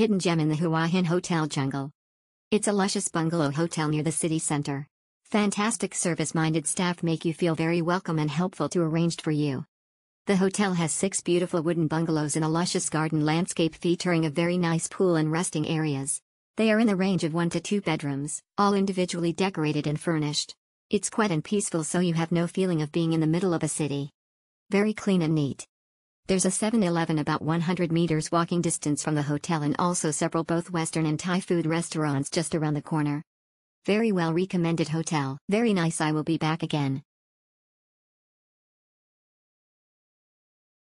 hidden gem in the Hua Hin Hotel jungle. It's a luscious bungalow hotel near the city center. Fantastic service-minded staff make you feel very welcome and helpful to arranged for you. The hotel has six beautiful wooden bungalows in a luscious garden landscape featuring a very nice pool and resting areas. They are in the range of one to two bedrooms, all individually decorated and furnished. It's quiet and peaceful so you have no feeling of being in the middle of a city. Very clean and neat. There's a 7-Eleven about 100 meters walking distance from the hotel and also several both Western and Thai food restaurants just around the corner. Very well recommended hotel. Very nice I will be back again.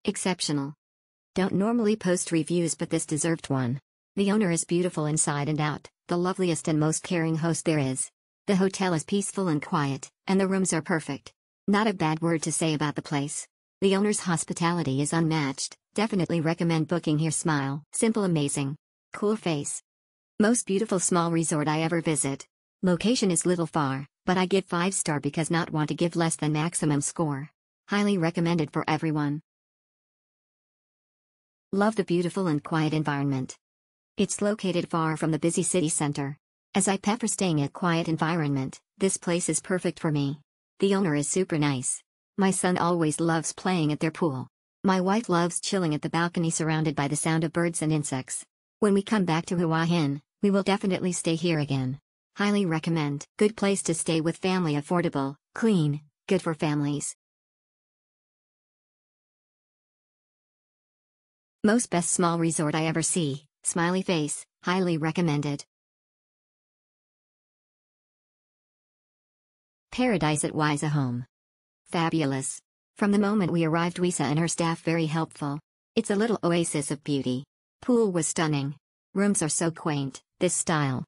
Exceptional. Don't normally post reviews but this deserved one. The owner is beautiful inside and out, the loveliest and most caring host there is. The hotel is peaceful and quiet, and the rooms are perfect. Not a bad word to say about the place. The owner's hospitality is unmatched, definitely recommend booking here smile, simple amazing. Cool face. Most beautiful small resort I ever visit. Location is little far, but I give 5 star because not want to give less than maximum score. Highly recommended for everyone. Love the beautiful and quiet environment. It's located far from the busy city center. As I prefer staying at quiet environment, this place is perfect for me. The owner is super nice. My son always loves playing at their pool. My wife loves chilling at the balcony surrounded by the sound of birds and insects. When we come back to Hua Hin, we will definitely stay here again. Highly recommend. Good place to stay with family affordable, clean, good for families. Most best small resort I ever see, smiley face, highly recommended. Paradise at Wisa Home. Fabulous. From the moment we arrived Wisa and her staff very helpful. It's a little oasis of beauty. Pool was stunning. Rooms are so quaint, this style.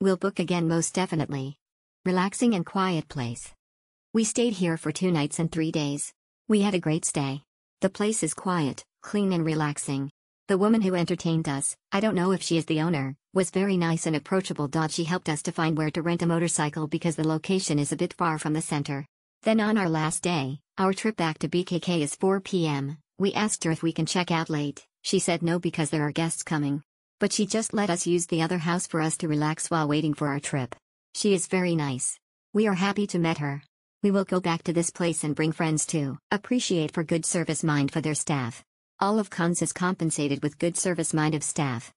We'll book again most definitely. Relaxing and quiet place. We stayed here for two nights and three days. We had a great stay. The place is quiet, clean and relaxing. The woman who entertained us, I don't know if she is the owner, was very nice and approachable. She helped us to find where to rent a motorcycle because the location is a bit far from the center. Then on our last day, our trip back to BKK is 4 p.m. We asked her if we can check out late. She said no because there are guests coming. But she just let us use the other house for us to relax while waiting for our trip. She is very nice. We are happy to met her. We will go back to this place and bring friends too. Appreciate for good service mind for their staff. All of Cons is compensated with good service mind of staff.